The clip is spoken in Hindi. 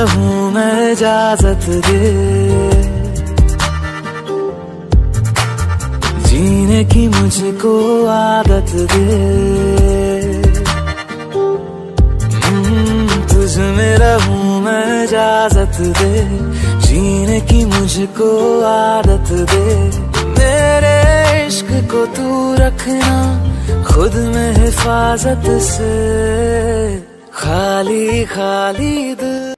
रहूँ मैं इजाज़त दे। जीने की मुझको आदत दे। हम्म, तुझ में रहूँ मैं इजाज़त दे। जीने की मुझको आदत दे। मेरे इश्क को तू रखना खुद में हिफाजत से। खाली खाली दिल